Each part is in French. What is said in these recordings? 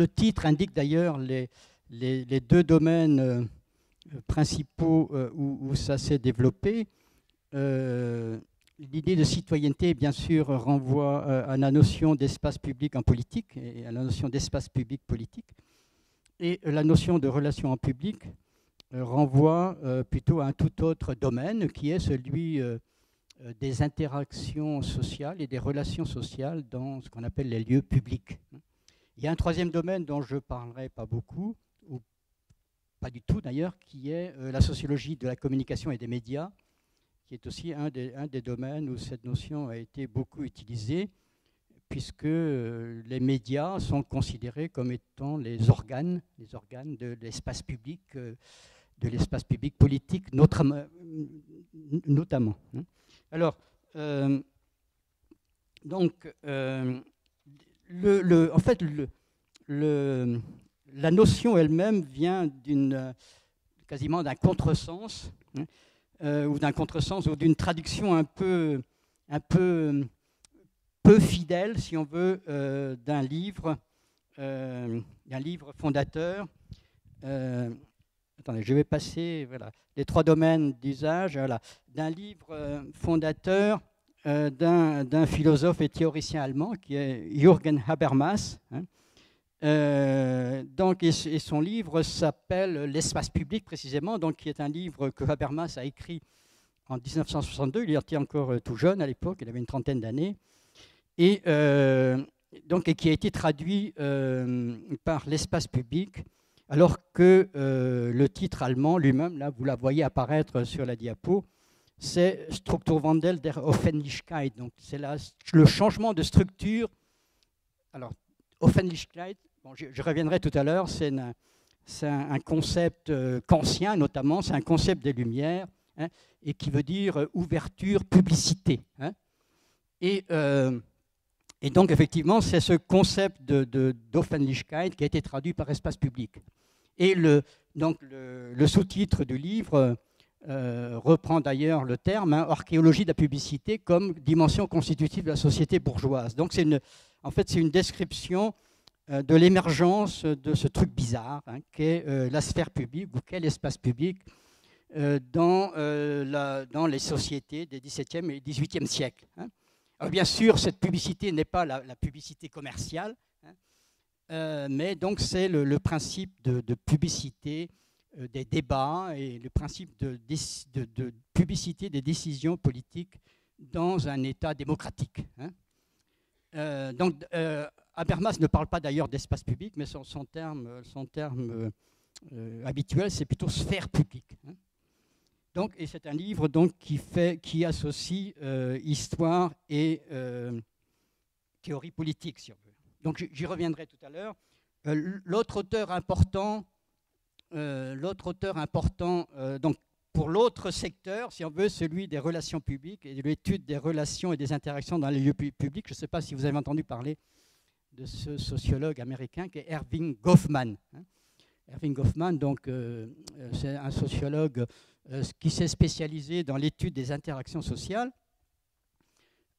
le titre indique d'ailleurs les, deux domaines principaux où, ça s'est développé. L'idée de citoyenneté, bien sûr, renvoie à la notion d'espace public en politique et à la notion d'espace public politique. Et la notion de relation en public renvoie plutôt à un tout autre domaine qui est celui euh, des interactions sociales et des relations sociales dans ce qu'on appelle les lieux publics. Il y a un troisième domaine dont je ne parlerai pas beaucoup, ou pas du tout d'ailleurs, qui est euh, la sociologie de la communication et des médias, qui est aussi un des, domaines où cette notion a été beaucoup utilisée, puisque euh, les médias sont considérés comme étant les organes, les organes de l'espace public, de l'espace public politique, notamment. hein. Alors, euh, donc, euh, en fait, la notion elle-même vient quasiment d'un contresens, hein, euh, ou d'un contresens, ou d'une traduction un peu, peu fidèle, si on veut, d'un livre, d'un livre fondateur. attendez, je vais passer, voilà, les trois domaines d'usage, voilà, d'un livre euh, fondateur euh, d'un philosophe et théoricien allemand qui est Jürgen Habermas. Hein. Euh, donc, et, son livre s'appelle L'espace public précisément, donc qui est un livre que Habermas a écrit en 1962. Il était encore tout jeune à l'époque, il avait une trentaine d'années, et donc et qui a été traduit par l'espace public alors que le titre allemand lui-même, là vous la voyez apparaître sur la diapo, c'est Strukturwandel der Offenlichkeit. Donc, c'est le changement de structure. Alors, Offenlichkeit, bon, je, reviendrai tout à l'heure, c'est un, concept euh, notamment, c'est un concept des Lumières, hein, et qui veut dire euh, ouverture, publicité. Hein. Et, euh, et, donc, effectivement, c'est ce concept d'Offenlichkeit de, qui a été traduit par espace public. Et donc, le sous-titre du livre euh, reprend d'ailleurs le terme hein, archéologie de la publicité comme dimension constitutive de la société bourgeoise. Donc c'est une, en fait c'est une description euh, de l'émergence de ce truc bizarre hein, qu'est euh, la sphère publique ou qu'est l'espace public dans, les sociétés des XVIIe et XVIIIe siècles. Hein. Bien sûr, cette publicité n'est pas la, publicité commerciale, mais donc c'est le, principe de, publicité des débats et le principe de, publicité des décisions politiques dans un État démocratique. Hein. Euh, donc, euh, Habermas ne parle pas d'ailleurs d'espace public, mais son, terme, son terme habituel, c'est plutôt sphère publique. Hein. Donc, et c'est un livre donc, qui, fait, qui associe histoire et théorie politique. Donc, j'y reviendrai tout à l'heure. L'autre auteur important euh, l'autre auteur important, euh, donc pour l'autre secteur, si on veut, celui des relations publiques et de l'étude des relations et des interactions dans les lieux publics. Je ne sais pas si vous avez entendu parler de ce sociologue américain qui est Erving Goffman. Hein. Erving Goffman, donc, euh, c'est un sociologue qui s'est spécialisé dans l'étude des interactions sociales,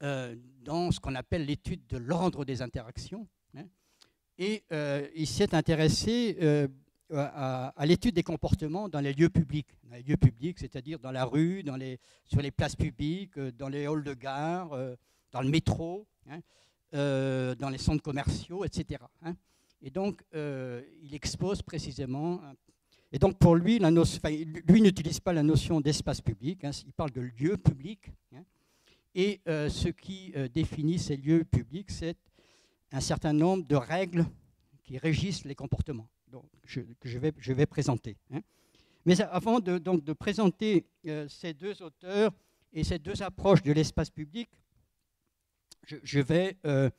dans ce qu'on appelle l'étude de l'ordre des interactions. Hein. Et il s'est intéressé à, l'étude des comportements dans les lieux publics. Dans les lieux publics, c'est-à-dire dans la rue, sur les places publiques, euh, dans les halls de gare, euh, dans le métro, hein, euh, dans les centres commerciaux, etc. Hein. Et donc, il expose précisément. Et donc, pour lui, la lui n'utilise pas la notion d'espace public, hein, il parle de lieu public. et ce qui définit ces lieux publics, c'est un certain nombre de règles qui régissent les comportements que je vais, je vais présenter. Hein. Mais avant de, donc, de présenter euh, ces deux auteurs et ces deux approches de l'espace public, je, vais euh,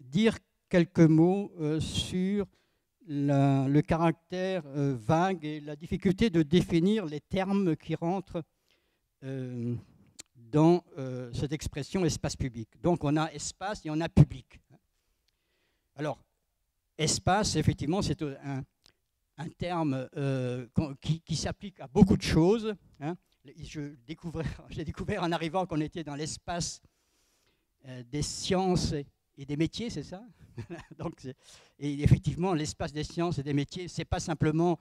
dire quelques mots euh, sur le caractère vague et la difficulté de définir les termes qui rentrent dans cette expression espace public. Donc on a espace et on a public. Alors, espace, effectivement, c'est un, un terme euh, qui, s'applique à beaucoup de choses. Hein. J'ai découvert en arrivant qu'on était dans l'espace euh, des sciences et des métiers, c'est ça? Donc, Et effectivement, l'espace des sciences et des métiers, ce n'est pas, simplement,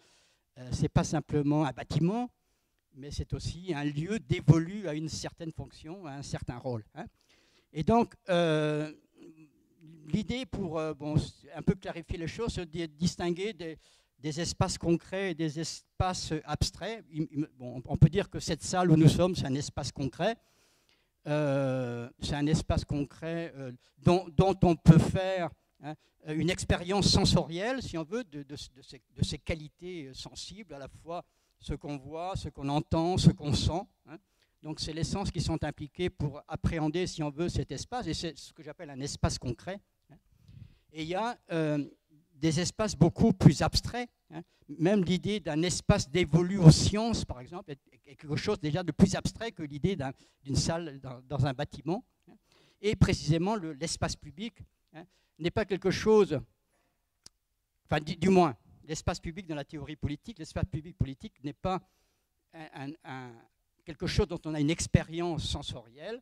c'est pas simplement un bâtiment, mais c'est aussi un lieu dévolu à une certaine fonction, à un certain rôle. Hein. Et donc, l'idée pour bon, un peu clarifier les choses, c'est de distinguer des, des espaces concrets et des espaces abstraits. Bon, on peut dire que cette salle où nous sommes, c'est un espace concret. Euh, c'est un espace concret euh, dont, on peut faire hein, une expérience sensorielle, si on veut, de, ces, qualités sensibles, à la fois ce qu'on voit, ce qu'on entend, ce qu'on sent. Hein. Donc c'est les sens qui sont impliqués pour appréhender, si on veut, cet espace, et c'est ce que j'appelle un espace concret. Hein. Et il y a euh, des espaces beaucoup plus abstraits. Hein. Même l'idée d'un espace dévolu aux sciences, par exemple, est, quelque chose déjà de plus abstrait que l'idée d'une salle dans, un bâtiment. Hein. Et précisément, l'espace public hein, n'est pas quelque chose, enfin du, moins, l'espace public dans la théorie politique, l'espace public politique n'est pas quelque chose dont on a une expérience sensorielle.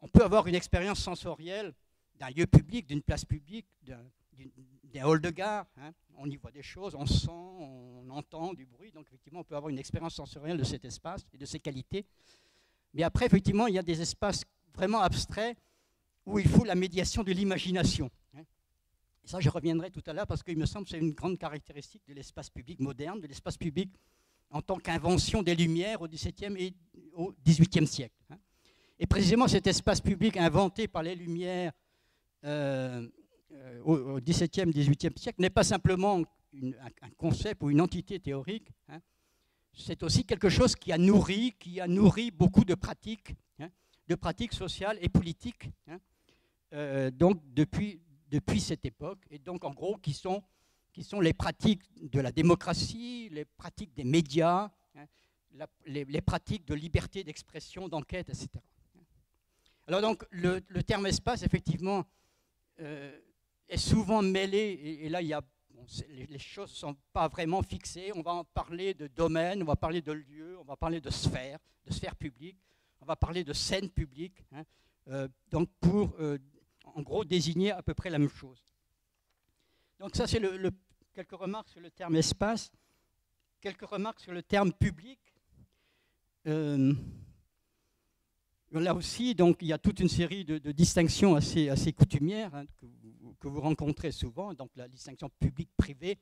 On peut avoir une expérience sensorielle d'un lieu public, d'une place publique, des halls de gare. Hein. On y voit des choses, on sent, on entend du bruit. Donc, effectivement, on peut avoir une expérience sensorielle de cet espace et de ses qualités. Mais après, effectivement, il y a des espaces vraiment abstraits où il faut la médiation de l'imagination. Hein. Et ça, je reviendrai tout à l'heure parce qu'il me semble que c'est une grande caractéristique de l'espace public moderne, de l'espace public en tant qu'invention des Lumières au XVIIe et au XVIIIe siècle. Hein. Et précisément cet espace public inventé par les Lumières euh, au XVIIe, XVIIIe siècle n'est pas simplement un, concept ou une entité théorique, hein. c'est aussi quelque chose qui a nourri, qui a nourri beaucoup de pratiques, hein, de pratiques sociales et politiques, hein. euh, donc depuis, depuis cette époque, et donc en gros qui sont, qui sont les pratiques de la démocratie, les pratiques des médias, les, pratiques de liberté d'expression, d'enquête, etc. Alors donc le, terme espace, effectivement, euh, est souvent mêlé, et, là, il y a, les, choses ne sont pas vraiment fixées. On va en parler de domaine, on va parler de lieu, on va parler de sphère, de sphère publique, on va parler de scène publique, hein, euh, donc pour, euh, en gros, désigner à peu près la même chose. Donc ça, c'est le, quelques remarques sur le terme espace, quelques remarques sur le terme public. Euh, là aussi, donc, il y a toute une série de, distinctions assez, assez coutumières hein, que vous rencontrez souvent. Donc la distinction public-privé,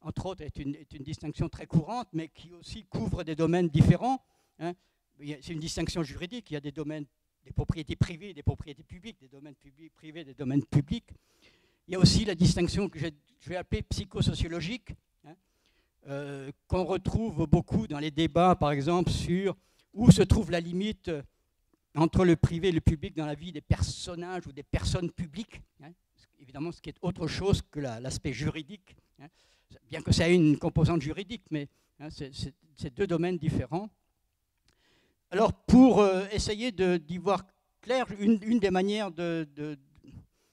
entre autres, est une, est une, distinction très courante, mais qui aussi couvre des domaines différents. Hein. C'est une distinction juridique. Il y a des domaines, des propriétés privées, des propriétés publiques, des domaines publics, privés, des domaines publics. Il y a aussi la distinction que je vais appeler psychosociologique, hein, euh, qu'on retrouve beaucoup dans les débats, par exemple, sur où se trouve la limite entre le privé et le public dans la vie des personnages ou des personnes publiques. Hein évidemment ce qui est autre chose que l'aspect juridique, hein. bien que ça ait une composante juridique, mais hein, c'est deux domaines différents. Alors pour euh, essayer d'y voir clair, une, des manières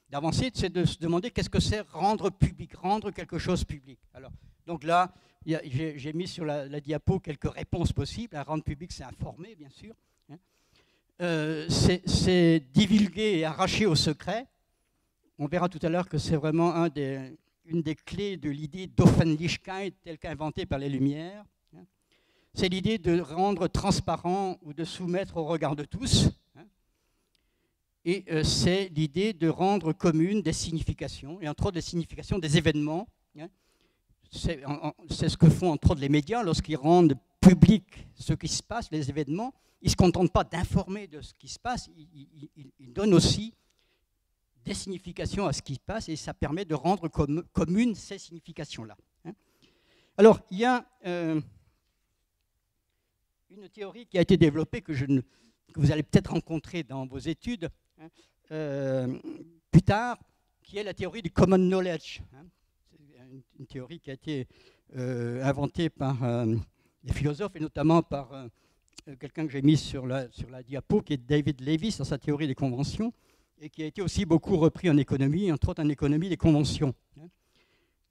d'avancer, c'est de se demander qu'est-ce que c'est rendre public, rendre quelque chose public. Alors, donc là, j'ai mis sur la, diapo quelques réponses possibles. Rendre public, c'est informer, bien sûr. Euh, c'est divulguer et arracher au secret. On verra tout à l'heure que c'est vraiment une des clés de l'idée d'Offenlichkeit telle qu'inventée par les Lumières. C'est l'idée de rendre transparent ou de soumettre au regard de tous. Et euh, c'est l'idée de rendre communes des significations, et entre autres des significations des événements. C'est ce que font entre autres les médias lorsqu'ils rendent public ce qui se passe, les événements. Ils ne se contentent pas d'informer de ce qui se passe, ils donnent aussi des significations à ce qui se passe et ça permet de rendre communes ces significations-là. Hein. Alors, il y a euh, une théorie qui a été développée que, vous allez peut-être rencontrer dans vos études hein, euh, plus tard, qui est la théorie du common knowledge. Hein. Une, théorie qui a été euh, inventée par des philosophes et notamment par quelqu'un que j'ai mis sur la, diapo, qui est David Lewis dans sa théorie des conventions et qui a été aussi beaucoup repris en économie, entre autres en économie des conventions.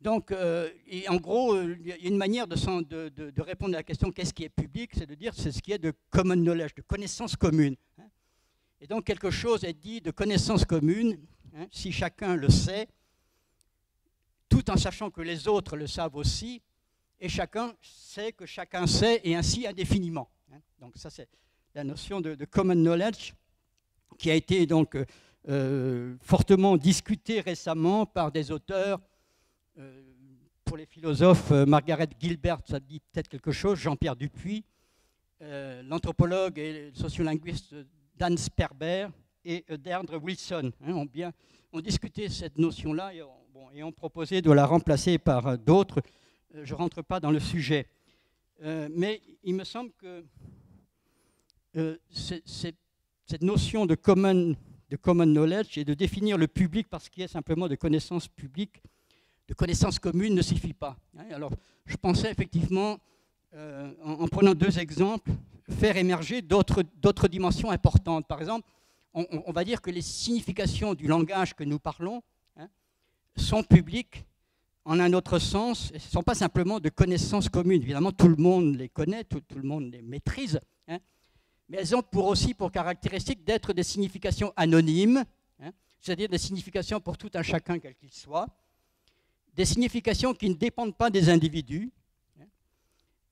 Donc, euh, en gros, euh, il y a une manière de, de, répondre à la question qu'est-ce qui est public, c'est de dire c'est ce qui est de common knowledge, de connaissance commune. Et donc quelque chose est dit de connaissance commune hein, si chacun le sait, tout en sachant que les autres le savent aussi, et chacun sait que chacun sait, et ainsi indéfiniment. Hein. Donc ça, c'est la notion de, common knowledge qui a été donc euh, fortement discutée récemment par des auteurs. Euh, pour les philosophes, euh, Margaret Gilbert, ça dit peut-être quelque chose, Jean-Pierre Dupuis, l'anthropologue et sociolinguiste Dan Sperber et Deirdre Wilson hein, ont bien ont discuté cette notion-là et, et, ont proposé de la remplacer par d'autres. Je ne rentre pas dans le sujet. mais il me semble que euh, cette notion de common, de common knowledge et de définir le public parce qu'il y a simplement de connaissances publiques, de connaissances communes ne suffit pas. Hein. Alors, je pensais effectivement, euh, en, prenant deux exemples, faire émerger d'autres dimensions importantes. Par exemple, on, va dire que les significations du langage que nous parlons hein, sont publiques en un autre sens, ce ne sont pas simplement de connaissances communes. Évidemment, tout le monde les connaît, tout, le monde les maîtrise, hein, mais elles ont pour aussi pour caractéristique d'être des significations anonymes, hein, c'est-à-dire des significations pour tout un chacun quel qu'il soit, des significations qui ne dépendent pas des individus, hein,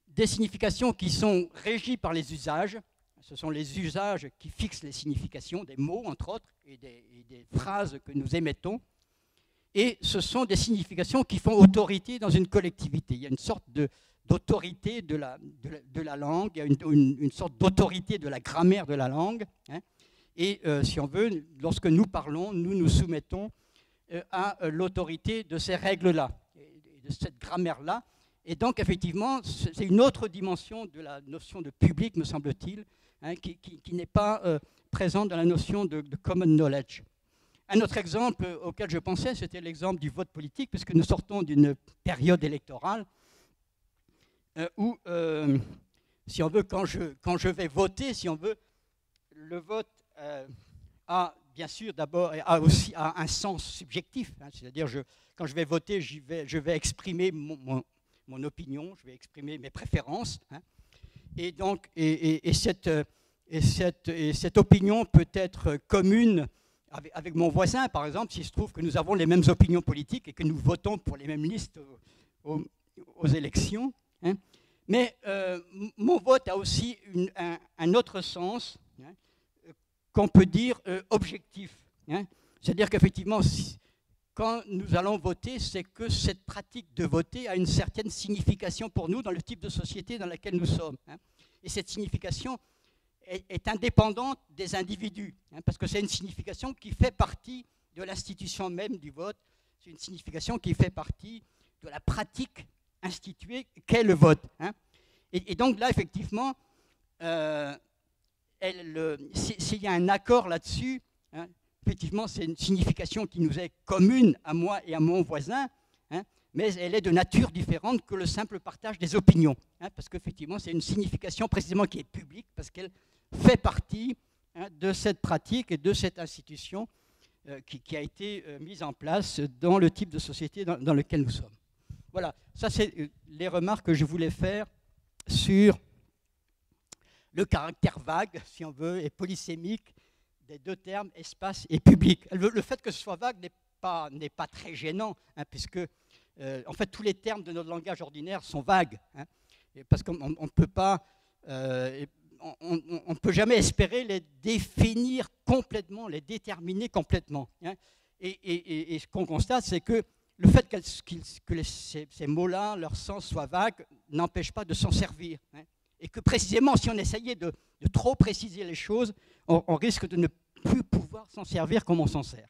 des significations qui sont régies par les usages, ce sont les usages qui fixent les significations, des mots entre autres, et des phrases que nous émettons, et ce sont des significations qui font autorité dans une collectivité. Il y a une sorte d'autorité de la, de, la, langue, il y a une, sorte d'autorité de la grammaire de la langue. Hein. et euh, si on veut, lorsque nous parlons, nous nous soumettons euh, à euh, l'autorité de ces règles-là, de cette grammaire-là. Et donc, effectivement, c'est une autre dimension de la notion de public, me semble-t-il, hein, qui, n'est pas présente dans la notion de, common knowledge. Un autre exemple auquel je pensais, c'était l'exemple du vote politique, puisque nous sortons d'une période électorale euh, où, euh, si on veut, quand je, vais voter, si on veut, le vote euh, a bien sûr d'abord a aussi a un sens subjectif. Hein, c'est-à-dire, je, quand je vais voter, je vais exprimer mon, opinion, je vais exprimer mes préférences. Hein. et donc, et cette opinion peut être commune avec, mon voisin, par exemple, s'il se trouve que nous avons les mêmes opinions politiques et que nous votons pour les mêmes listes aux, aux élections. Hein. Mais euh, mon vote a aussi un, autre sens hein, qu'on peut dire euh, objectif. Hein. C'est-à-dire qu'effectivement, quand nous allons voter, c'est que cette pratique de voter a une certaine signification pour nous dans le type de société dans laquelle nous sommes. Et cette signification est, indépendante des individus, parce que c'est une signification qui fait partie de l'institution même du vote, c'est une signification qui fait partie de la pratique institué qu'est le vote. Hein. Et, donc là, effectivement, euh, s'il y a un accord là-dessus, hein, effectivement, c'est une signification qui nous est commune à moi et à mon voisin, hein, mais elle est de nature différente que le simple partage des opinions. parce qu'effectivement, c'est une signification précisément qui est publique, parce qu'elle fait partie de cette pratique et de cette institution euh, qui, a été euh, mise en place dans le type de société dans lequel nous sommes. Voilà, ça c'est euh, les remarques que je voulais faire sur le caractère vague, si on veut, et polysémique des deux termes espace et public. Le, fait que ce soit vague n'est pas, pas très gênant, hein, puisque en fait tous les termes de notre langage ordinaire sont vagues, hein, parce qu'on ne peut pas, on ne peut jamais espérer les définir complètement, les déterminer complètement. Hein. et, ce qu'on constate, c'est que le fait que ces, mots-là, leur sens soit vague, n'empêche pas de s'en servir. Hein. Et que précisément, si on essayait de, trop préciser les choses, on, risque de ne plus pouvoir s'en servir comme on s'en sert.